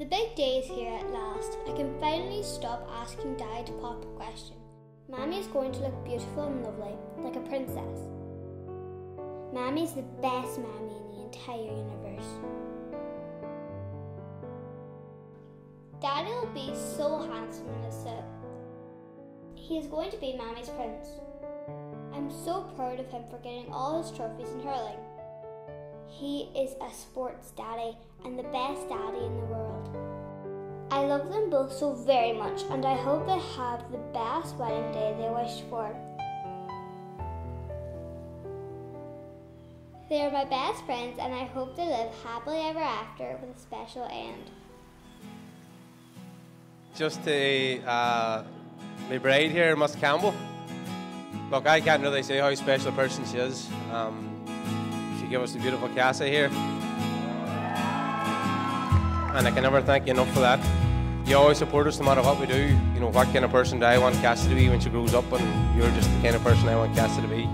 The big day is here at last. I can finally stop asking Dad to pop questions. Mammy is going to look beautiful and lovely, like a princess. Mammy's the best mammy in the entire universe. Daddy will be so handsome in a suit. He is going to be Mammy's prince. I'm so proud of him for getting all his trophies in hurling. He is a sports daddy and the best daddy in the world. I love them both so very much and I hope they have the best wedding day they wished for. They are my best friends and I hope they live happily ever after with a special end. Just to uh, my bride here, Miss Campbell. Look, I can't really say how special a person she is. Um, she gave us a beautiful Cassie here. And I can never thank you enough for that. You always support us no matter what we do. You know, what kind of person do I want Cassie to be when she grows up, and you're just the kind of person I want Cassie to be.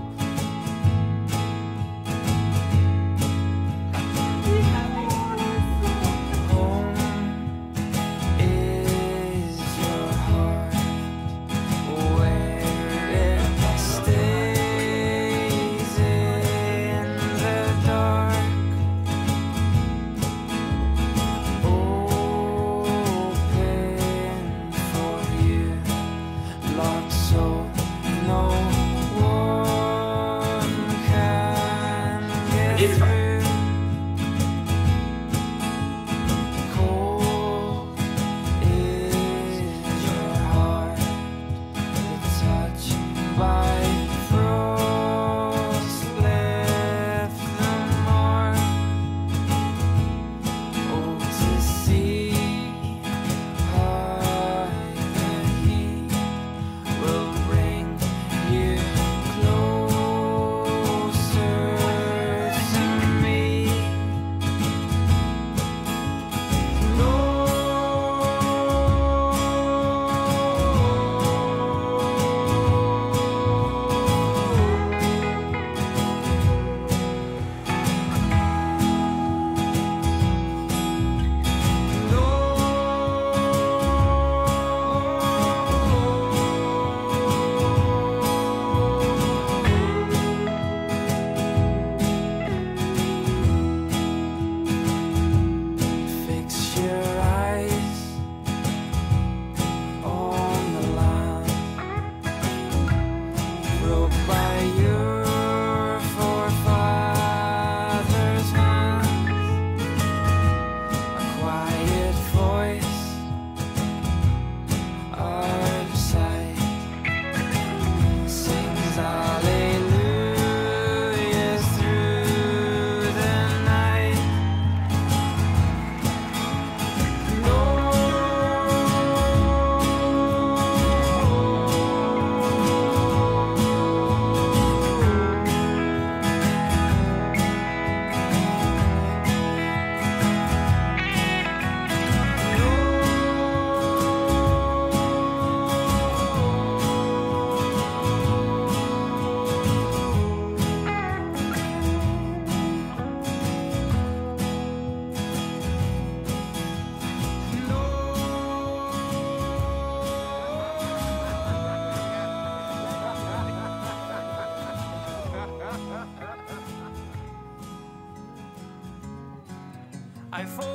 I follow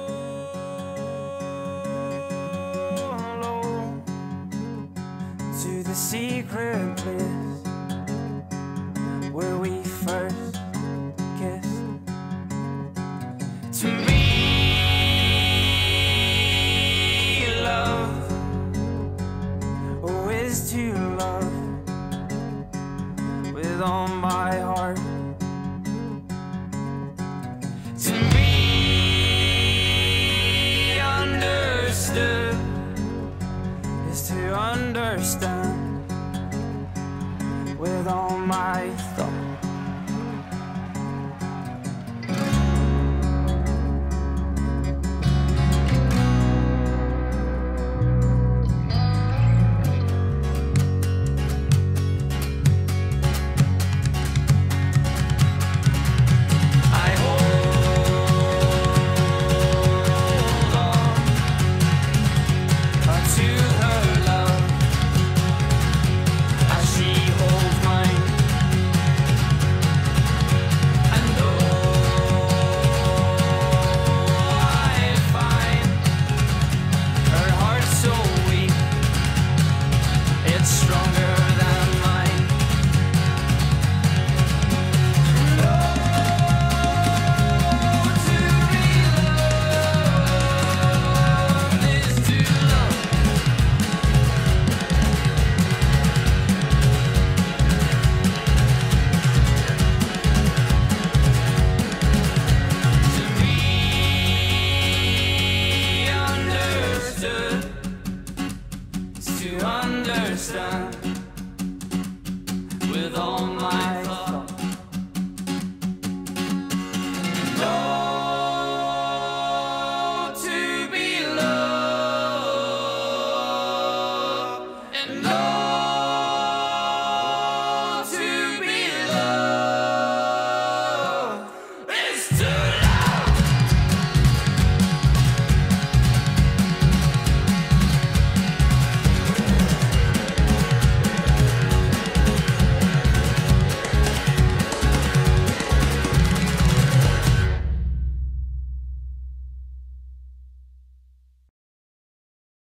to the secret place where we first first time.